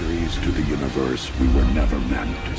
mysteries to the universe we were never meant to